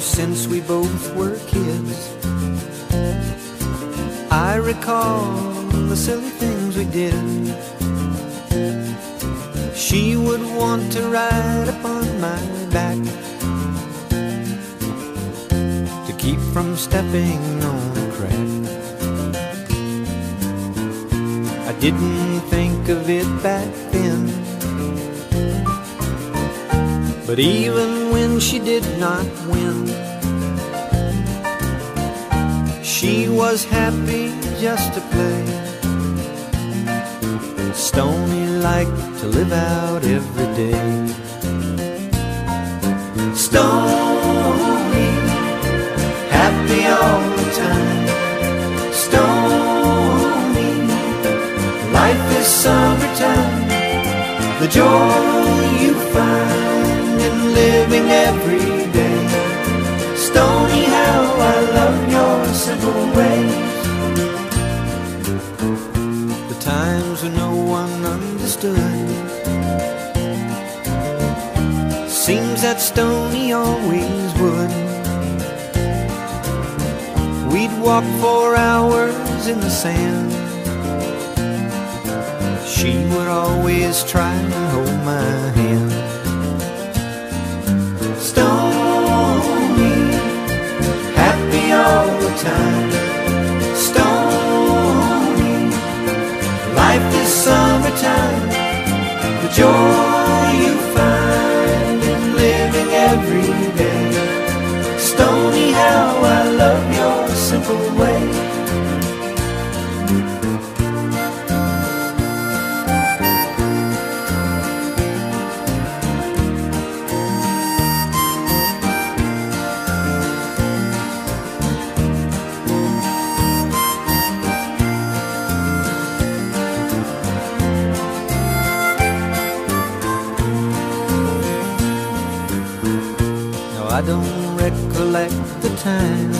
since we both were kids. I recall the silly things we did. She would want to ride upon my back to keep from stepping on a crack. I didn't think of it back then. But even when she did not win, she was happy just to play. Stoney liked to live out every day. Stoney, happy all the time. Stoney, life is summertime. The joy you find in living every day. Stoney, The times when no one understood. Seems that Stoney always would. We'd walk for hours in the sand. She would always try to hold my hand. Stoney, all the time. Stoney, life is summertime. The joy I don't recollect the time.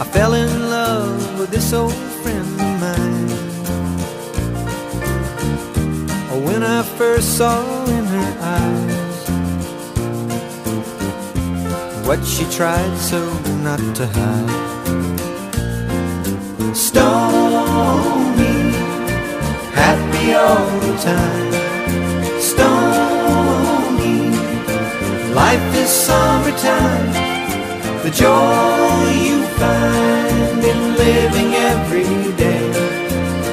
I fell in love with this old friend of mine. Oh, when I first saw in her eyes what she tried so not to hide. Stoney, happy all the time. Stoney, life is summertime. The joy you find in living every day.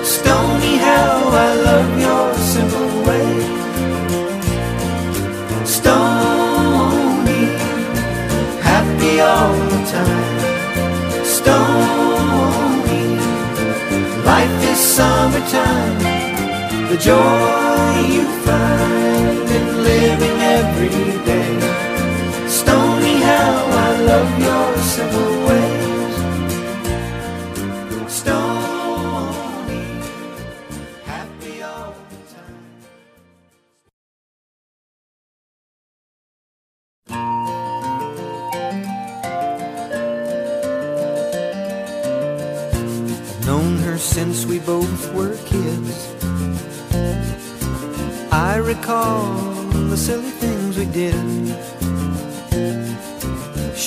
Stoney, how I love your simple way. Stoney, happy all the time. Stoney, life is summertime. The joy you find Stoney, happy all the time. I've known her since we both were kids. I recall the silly things we did.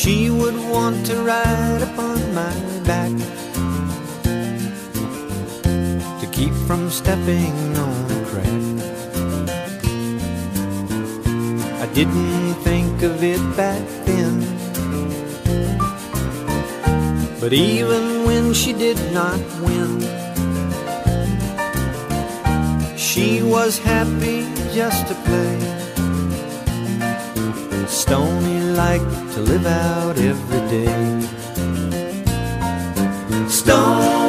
She would want to ride upon my back to keep from stepping on a crack. I didn't think of it back then. But even when she did not win, she was happy just to play. Stoney liked to live out every day. Stoney,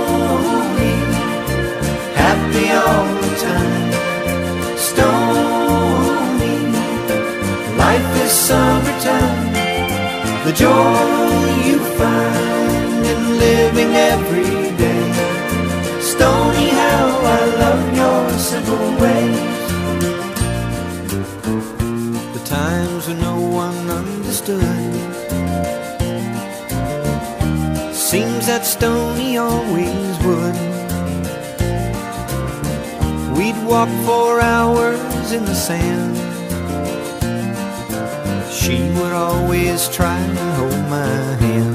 That Stoney always would. We'd walk for hours in the sand. She would always try and hold my hand.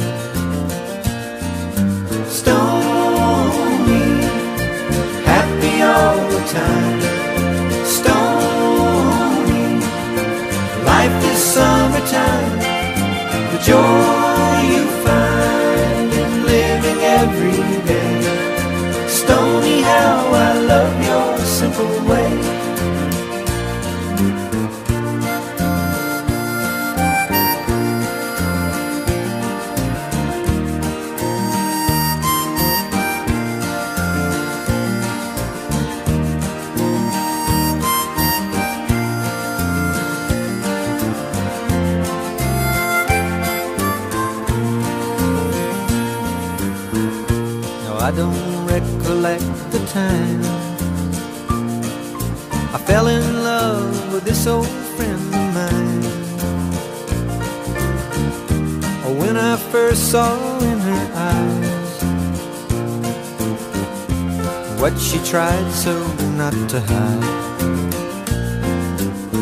I don't recollect the time I fell in love with this old friend of mine. Oh, when I first saw in her eyes what she tried so not to hide.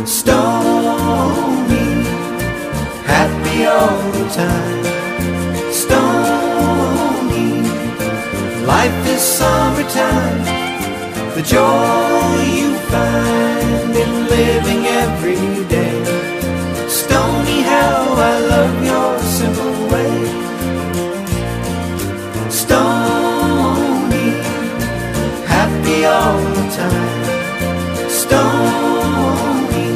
Stoney, happy all the time. Life is summertime. The joy you find in living every day. Stoney, how I love your simple way. Stoney, happy all the time. Stoney,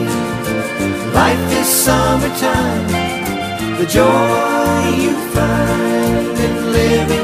life is summertime. The joy you find in living